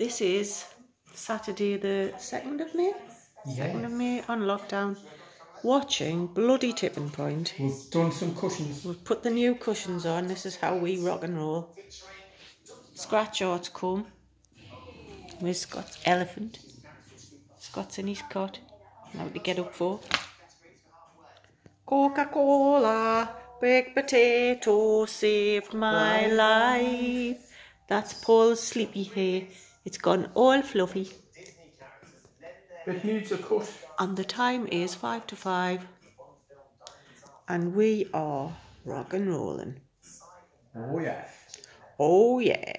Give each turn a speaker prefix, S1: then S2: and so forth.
S1: This is Saturday the 2nd of May? 2nd of May on lockdown. Watching Bloody Tipping Point.
S2: We've done some cushions.
S1: We've put the new cushions on. This is how we rock and roll. Scratch Art's come. Where's Scott's elephant? Scott's in his cot. Now to get up for. Coca-Cola, baked potato saved my life. That's Paul's sleepy hair. It's gone all fluffy.
S2: The needs are cut.
S1: And the time is five to five. And we are rock and rolling.
S2: Oh yeah.
S1: Oh yeah.